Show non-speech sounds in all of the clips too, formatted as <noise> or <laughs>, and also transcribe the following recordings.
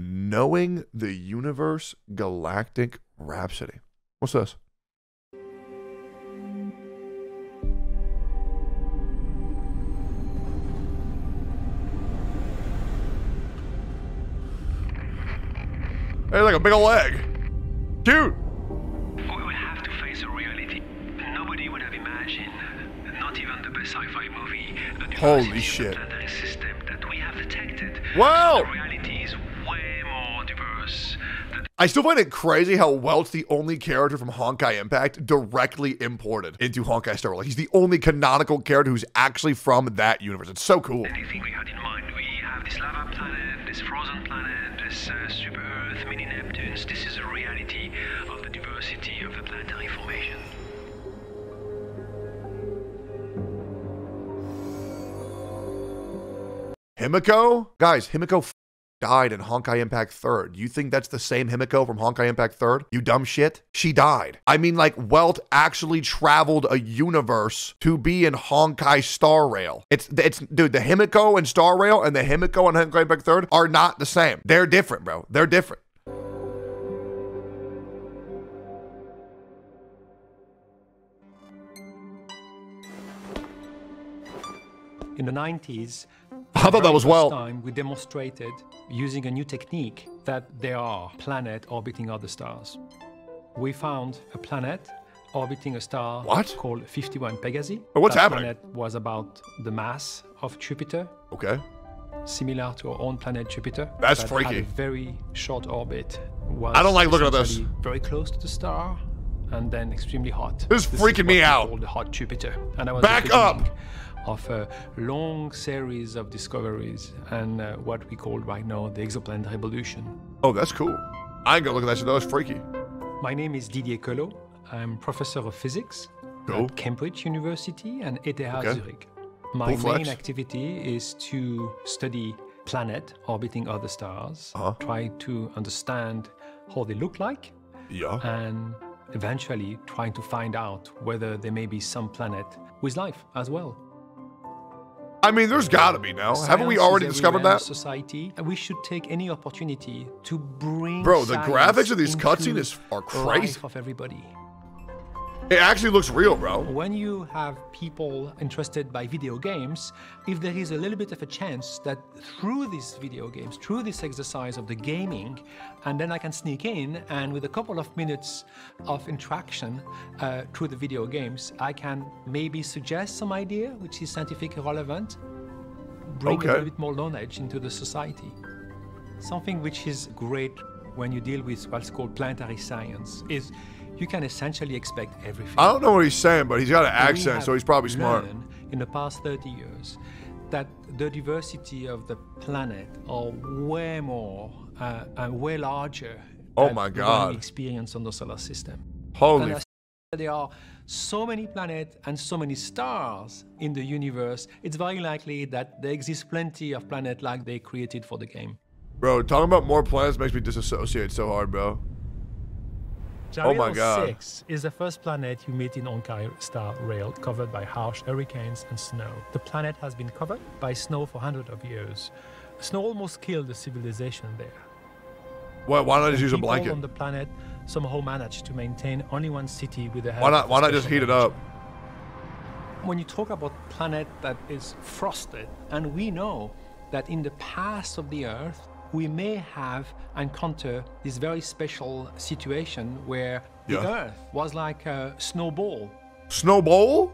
Knowing the Universe Galactic Rhapsody. What's this? Hey, like a big old egg. Cute. We will have to face a reality nobody would have imagined, not even the best sci-fi movie, the Holy shit. system that we have detected. Wow. I still find it crazy how Welt's the only character from Honkai Impact directly imported into Honkai Star Rail. Like he's the only canonical character who's actually from that universe. It's so cool. anything we had in mind. We have this lava planet, this frozen planet, this uh, super Earth, mini Neptunes. This is the reality of the diversity of the planetary formation. Himiko? Guys, Himiko died in Honkai Impact 3rd. You think that's the same Himiko from Honkai Impact 3rd? You dumb shit? She died. I mean, like, Welt actually traveled a universe to be in Honkai Star Rail. It's, it's, dude, the Himiko and Star Rail and the Himiko and Honkai Impact 3rd are not the same. They're different, bro. They're different. In the 90s, I thought that was well. time we demonstrated using a new technique that there are planets orbiting other stars. We found a planet orbiting a star What? called 51 Pegasi. Oh, what's that happening? planet was about the mass of Jupiter, Okay. similar to our own planet Jupiter. That's that freaky. Had a very short orbit. I don't like looking at this. Very close to the star, and then extremely hot. This is freaking what me out. call the hot Jupiter, and that was Back up. Of a long series of discoveries and uh, what we call right now the exoplanet revolution. Oh, that's cool. I gonna look at that shit. That was freaky. My name is Didier Queloz. I'm professor of physics Cool. at Cambridge University and ETH Okay. Zurich. My Cool main activity is to study planet orbiting other stars, Uh-huh. try to understand how they look like, Yeah. and eventually trying to find out whether there may be some planet with life as well. I mean, there's gotta be now. Haven't we already discovered that? Society, and we should take any opportunity to bring. Bro, the science graphics of these cutscenes are crazy. life of everybody. It actually looks real, bro. When you have people interested by video games, if there is a little bit of a chance that through these video games, through this exercise of the gaming, and then I can sneak in and with a couple of minutes of interaction uh, through the video games, I can maybe suggest some idea which is scientifically relevant, bring Okay. a little bit more knowledge into the society. Something which is great when you deal with what's called planetary science is you can essentially expect everything. I don't know what he's saying, but he's got an accent, so he's probably smart. In the past 30 years, that the diversity of the planet are way more uh, and way larger. Oh my God. experience on the solar system. Holy there are so many planets and so many stars in the universe, it's very likely that there exists plenty of planets like they created for the game. Bro, talking about more planets makes me disassociate so hard, bro. Oh my God. 6 is the first planet you meet in Honkai Star Rail covered by harsh hurricanes and snow. The planet has been covered by snow for hundreds of years. Snow almost killed the civilization there. Why, why not just use a blanket? on the planet somehow managed to maintain only one city with a Why not? Why not just heat it up? when you talk about planet that is frosted, and we know that in the past of the Earth, we may have encountered this very special situation where the Yeah. Earth was like a snowball. Snowball?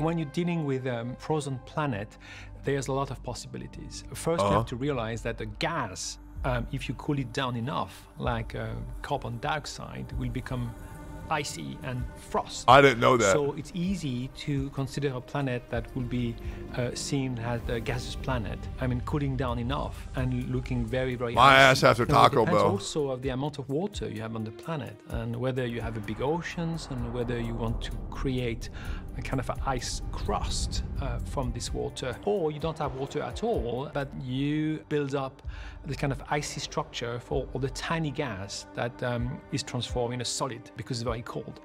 When you're dealing with a frozen planet, there's a lot of possibilities. First, you Uh-huh. have to realize that the gas, um, if you cool it down enough, like uh, carbon dioxide, will become icy and frost. I didn't know that. So it's easy to consider a planet that will be uh, seen as a gaseous planet. I mean, cooling down enough and looking very, very. My icy. ass after Taco Bell. Also, of the amount of water you have on the planet, and whether you have a big oceans, and whether you want to create a kind of an ice crust uh, from this water, or you don't have water at all, but you build up this kind of icy structure for all the tiny gas that um, is transformed in a solid because it's very cold.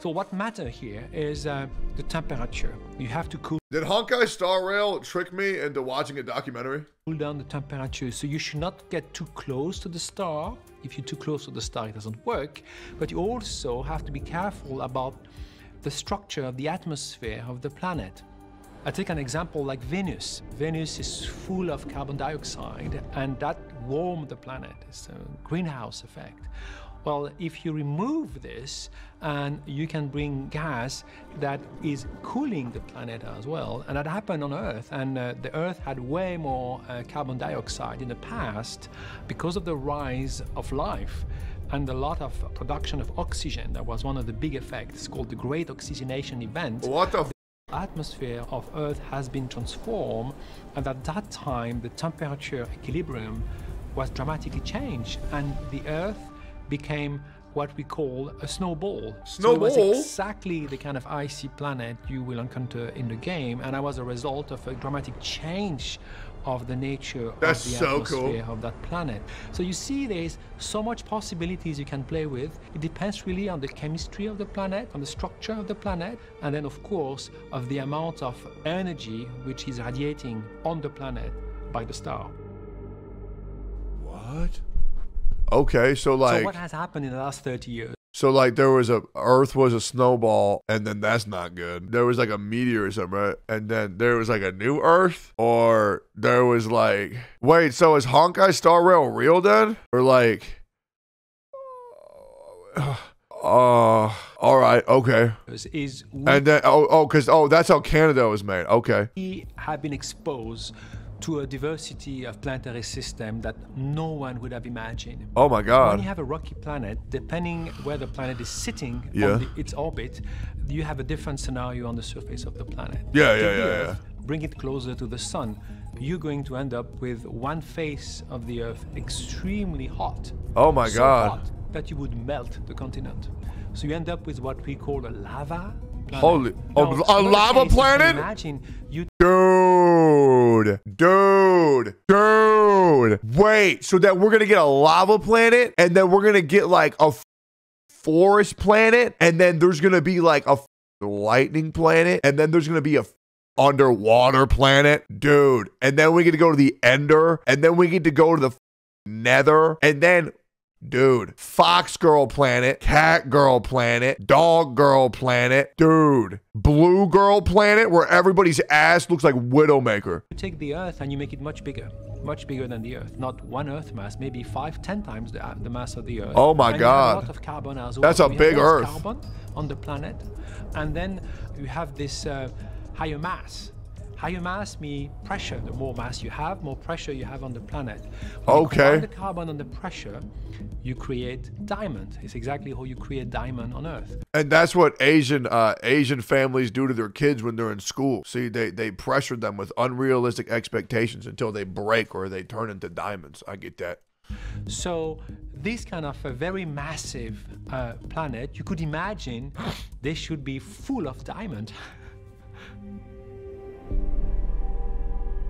So what matter here is uh, the temperature. You have to cool Did Honkai Star Rail trick me into watching a documentary? Cool down the temperature. So you should not get too close to the star. If you're too close to the star, it doesn't work. But you also have to be careful about the structure of the atmosphere of the planet. I take an example like Venus. Venus is full of carbon dioxide, and that warms the planet. It's a greenhouse effect. Well, if you remove this and you can bring gas that is cooling the planet as well, and that happened on Earth, and uh, the Earth had way more uh, carbon dioxide in the past because of the rise of life and a lot of production of oxygen. That was one of the big effects called the Great Oxygenation Event What the f- atmosphere of Earth has been transformed, and at that time the temperature equilibrium was dramatically changed, and the Earth became what we call a snowball. So it Snowball? was exactly the kind of icy planet you will encounter in the game, and I was a result of a dramatic change of the nature That's of the so cool. atmosphere of that planet. So you see there's so much possibilities you can play with. It depends really on the chemistry of the planet, on the structure of the planet, and then of course of the amount of energy which is radiating on the planet by the star. What? Okay, so like so what has happened in the last 30 years? So like there was a Earth was a snowball, and then that's not good. There was like a meteor or something, right? And then there was like a new Earth, or there was like wait. So is Honkai Star Rail real then, or like? <sighs> Uh, all right, okay. Is, And then oh oh, cause oh that's how Canada was made. Okay. we have been exposed to a diversity of planetary system that no one would have imagined. Oh my God! When you have a rocky planet, depending where the planet is sitting Yeah. on the, its orbit, you have a different scenario on the surface of the planet. Yeah, Take yeah, the yeah, Bring it closer to the sun. You're going to end up with one face of the Earth extremely hot. Oh my so God. hot that you would melt the continent. So you end up with what we call a lava. Planet. Holy- oh, Now, a another lava case, you can planet? Imagine you Dude, dude, dude. Wait, so that we're gonna get a lava planet, and then we're gonna get like a forest planet, and then there's gonna be like a lightning planet, and then there's gonna be a underwater planet, dude. And then we get to go to the Ender, and then we get to go to the Nether, and then. Dude, Fox Girl Planet, Cat Girl Planet, Dog Girl Planet, dude, Blue Girl Planet, where everybody's ass looks like Widowmaker. You take the Earth and you make it much bigger, much bigger than the Earth. Not one Earth mass, maybe five, ten times the, the mass of the Earth. Oh my And God. a lot of carbon as well. That's a have big Earth. Carbon on the planet, and then you have this uh, higher mass. Higher mass means pressure. The more mass you have, more pressure you have on the planet. When Okay. the carbon the pressure, you create diamond. It's exactly how you create diamond on Earth. And that's what Asian uh, Asian families do to their kids when they're in school. See, they they pressure them with unrealistic expectations until they break or they turn into diamonds. I get that. So this kind of a very massive uh, planet, you could imagine <gasps> they should be full of diamond. <laughs>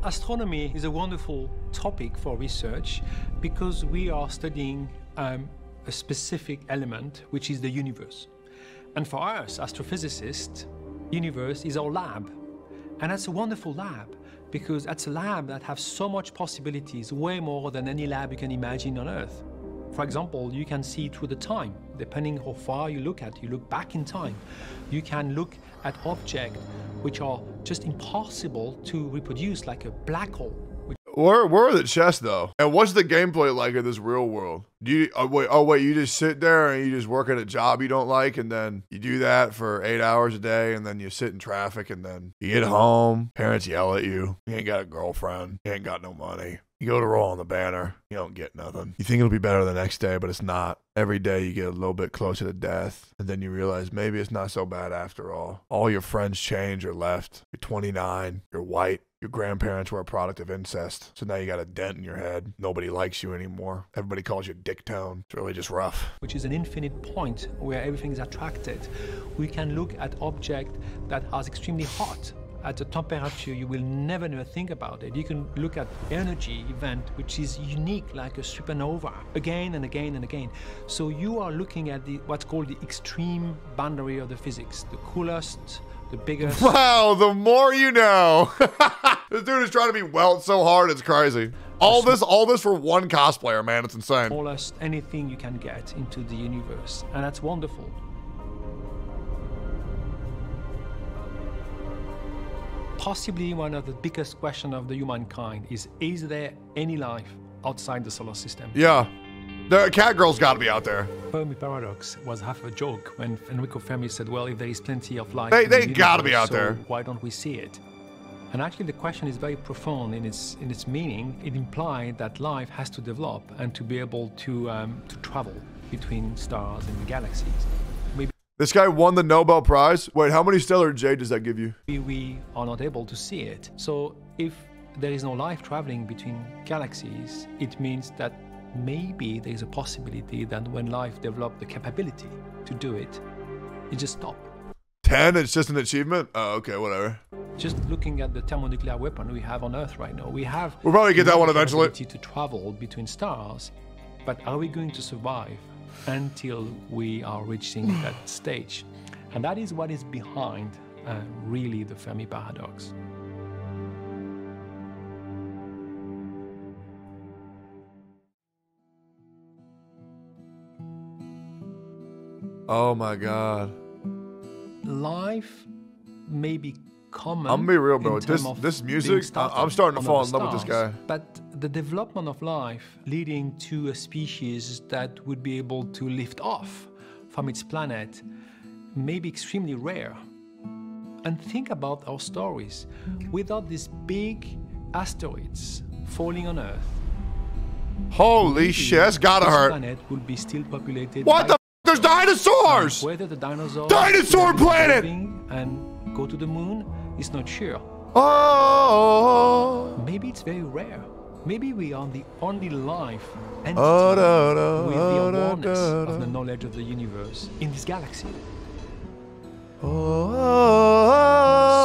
Astronomy is a wonderful topic for research because we are studying um, a specific element, which is the universe. And for us, astrophysicists, universe is our lab. And that's a wonderful lab because that's a lab that has so much possibilities, way more than any lab you can imagine on Earth. For example, you can see through the time, depending how far you look at. You look back in time. You can look at objects which are just impossible to reproduce, like a black hole. Where where are the chests though? And what's the gameplay like in this real world? Do you oh wait oh wait you just sit there and you just work at a job you don't like and then you do that for eight hours a day and then you sit in traffic and then you get home parents yell at you you ain't got a girlfriend you ain't got no money you go to roll on the banner you don't get nothing you think it'll be better the next day but it's not every day you get a little bit closer to death and then you realize maybe it's not so bad after all all your friends change or left you're 29 you're white your grandparents were a product of incest, so now you got a dent in your head. Nobody likes you anymore. Everybody calls you Dick Tone. It's really just rough. which is an infinite point where everything is attracted. We can look at object that are extremely hot at a temperature you will never never think about it. You can look at energy event which is unique like a supernova again and again and again. So you are looking at the what's called the extreme boundary of the physics, the coolest, the biggest. <laughs> Wow, the more you know. <laughs> this dude is trying to be welt so hard, it's crazy. All this, all this for one cosplayer, man. It's insane. smallest anything you can get into the universe, and that's wonderful. Possibly one of the biggest questions of the humankind is: Is there any life outside the solar system? Yeah. The cat girl's got to be out there. Fermi paradox was half a joke when Enrico Fermi said, "Well, if there is plenty of life, They- in the gotta be out so there. Why don't we see it?" And actually, the question is very profound in its in its meaning. It implied that life has to develop and to be able to um, to travel between stars and galaxies. This guy won the Nobel Prize. Wait, how many stellar jade does that give you? we are not able to see it. So if there is no life traveling between galaxies, it means that maybe there is a possibility that when life developed the capability to do it, it just stopped. 10? It's just an achievement? Oh, okay, whatever. Just looking at the thermonuclear weapon we have on Earth right now, we have. We'll probably get that one eventually. To travel between stars, but are we going to survive until we are reaching that stage? And that is what is behind, uh, really, the Fermi paradox. Oh my god. life may be common. I'm gonna be real, bro. This- this music, I'm starting to fall in love with this guy. But the development of life leading to a species that would be able to lift off from its planet may be extremely rare. And think about our stories. Without these big asteroids falling on Earth, Holy shit, that's gotta this hurt. planet will be still populated. What the f- There's dinosaurs! Whether the dinosaurs Dinosaur planet! and go to the moon is not sure. Oh, Maybe it's very rare. Maybe we are the only life entity Oh, da, da, with the awareness da, of the knowledge of the universe in this galaxy. oh,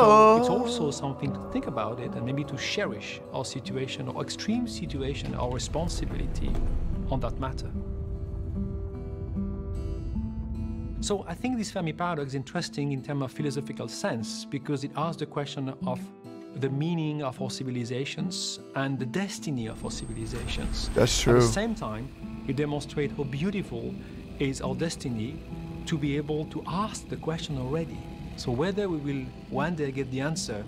So it's also something to think about it and maybe to cherish our situation, our extreme situation, our responsibility on that matter. So I think this Fermi paradox is interesting in terms of philosophical sense because it asks the question of the meaning of our civilizations and the destiny of our civilizations. That's true. At the same time, it demonstrates how beautiful is our destiny to be able to ask the question already. So whether we will one day get the answer,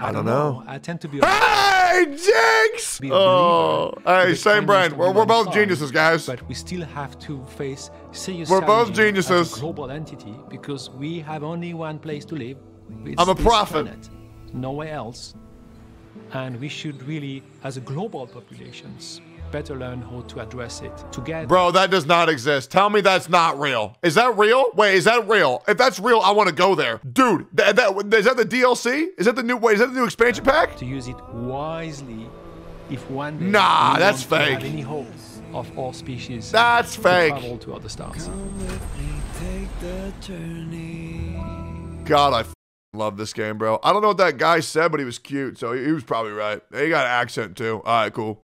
I, I don't don't know. I tend to be. Hey, Jinx! Be a Oh, hey, kindness brain. We're, we're both geniuses, guys. But we still have to face serious We're both geniuses. global entity because we have only one place to live. It's I'm a prophet. planet, nowhere else. And we should really, as a global populations, better learn how to address it together. Bro, that does not exist. Tell me that's not real. Is that real? Wait, is that real? If that's real, I want to go there. Dude, that, that, is that the DLC? Is that the new, wait, is that the new expansion pack? to use it wisely if one day Nah, we that's don't have fake. any hope of all species That's to fake. travel to other stars. God, I f- love this game, bro. I don't know what that guy said, but he was cute, so he he was probably right. He got an accent too. All right, cool.